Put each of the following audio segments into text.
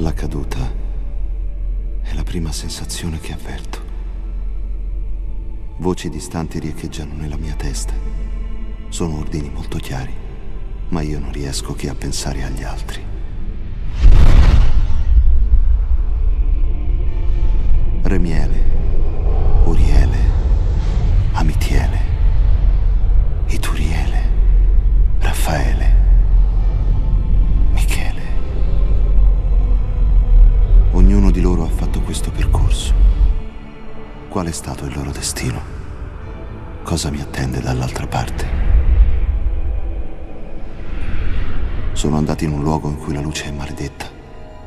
La caduta è la prima sensazione che avverto. Voci distanti riecheggiano nella mia testa. Sono ordini molto chiari, ma io non riesco che a pensare agli altri. Remiele Qual è stato il loro destino? Cosa mi attende dall'altra parte? Sono andati in un luogo in cui la luce è maledetta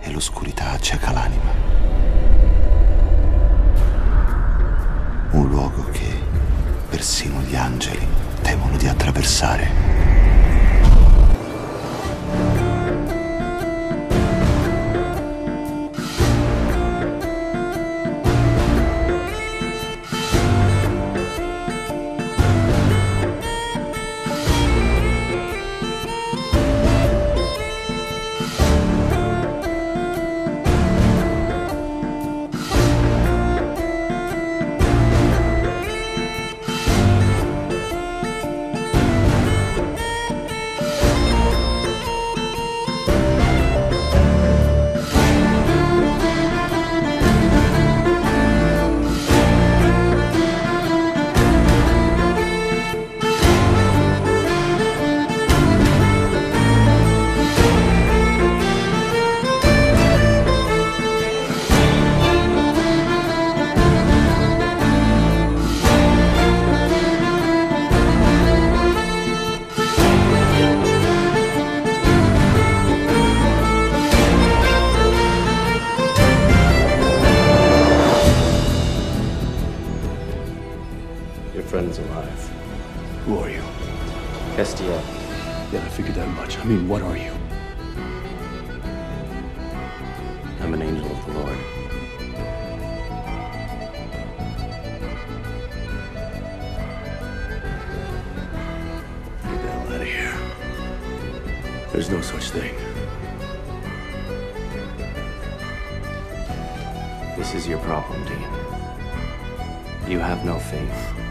e l'oscurità acceca l'anima. Un luogo che persino gli angeli temono di attraversare. Your friend's alive. Who are you? Castiel. Yeah, I figured that much. I mean, what are you? I'm an angel of the Lord. Get the hell out of here. There's no such thing. This is your problem, Dean. You have no faith.